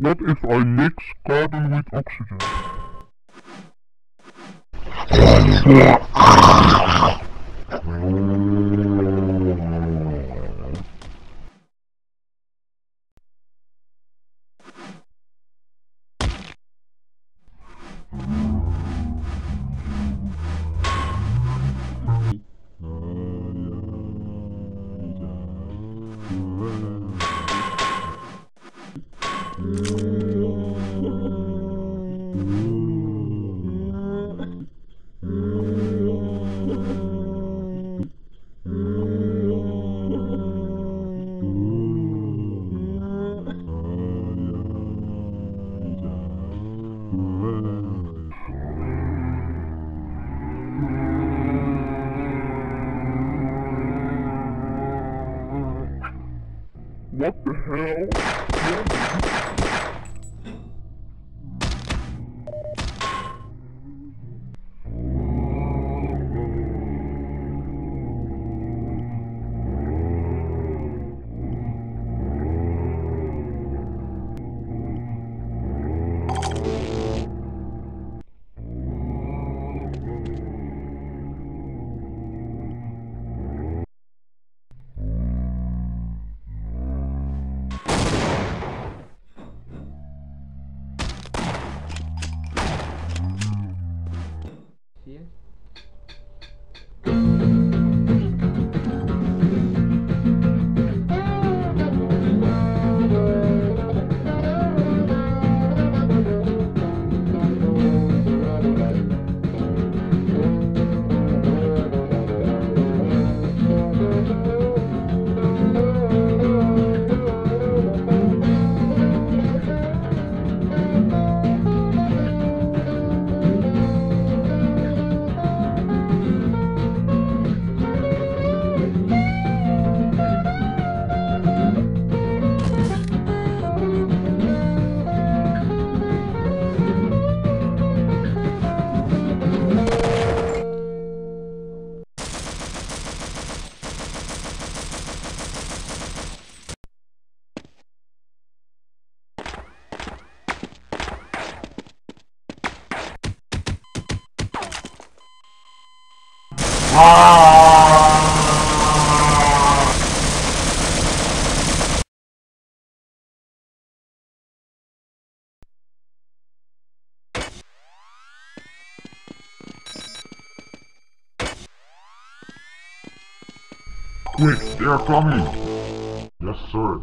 What if I mix carbon with oxygen? What the hell? Quick, they are coming! Yes, sir.